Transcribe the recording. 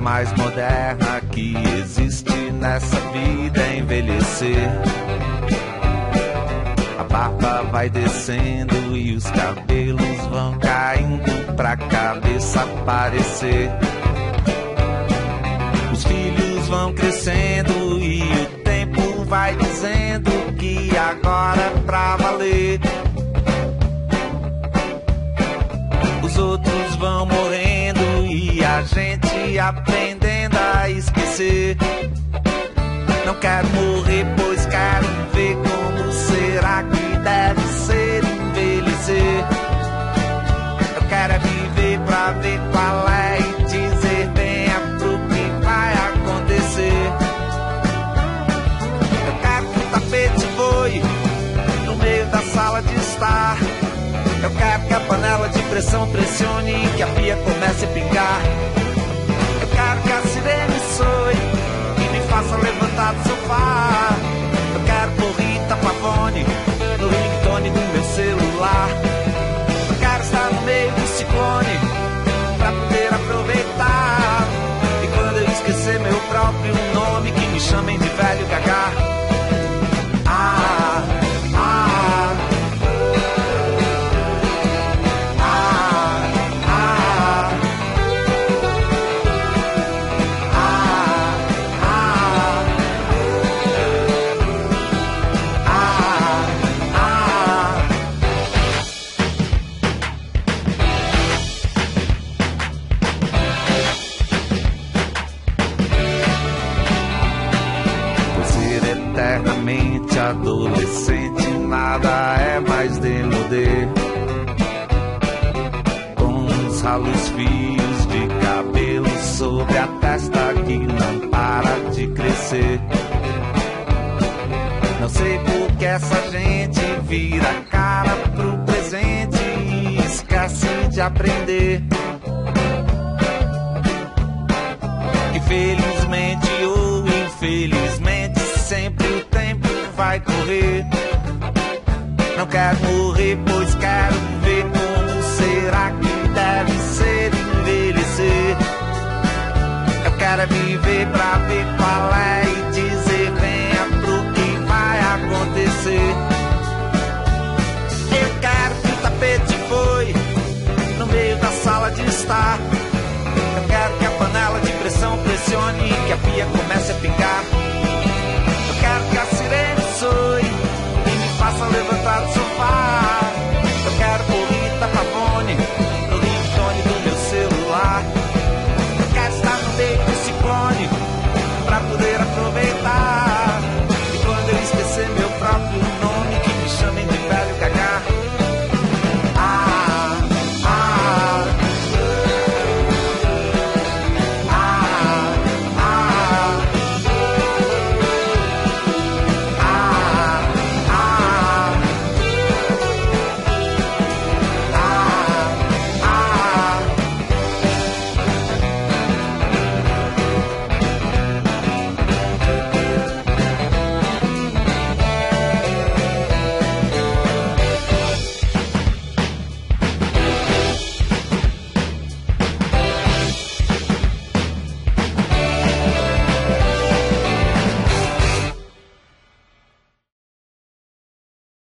mais moderna que existe nessa vida é envelhecer. A barba vai descendo e os cabelos vão caindo pra cabeça aparecer. Esquecer. Não quero morrer, pois quero ver como será que deve ser envelhecer. Eu quero é viver pra ver qual é e dizer bem é pro que vai acontecer. Eu quero que o tapete voe no meio da sala de estar. Eu quero que a panela de pressão pressione e que a pia comece a pingar. some adolescente, nada é mais demodê. Com os ralos fios de cabelo sobre a testa que não para de crescer. Não sei por que essa gente vira a cara pro presente e esquece de aprender. Que felizmente quero morrer, pois quero ver como será que deve ser envelhecer. Eu quero é viver pra ver qual é e dizer venha pro que vai acontecer. Eu quero que o tapete foi no meio da sala de estar. Eu quero que a panela de pressão pressione e que a pia.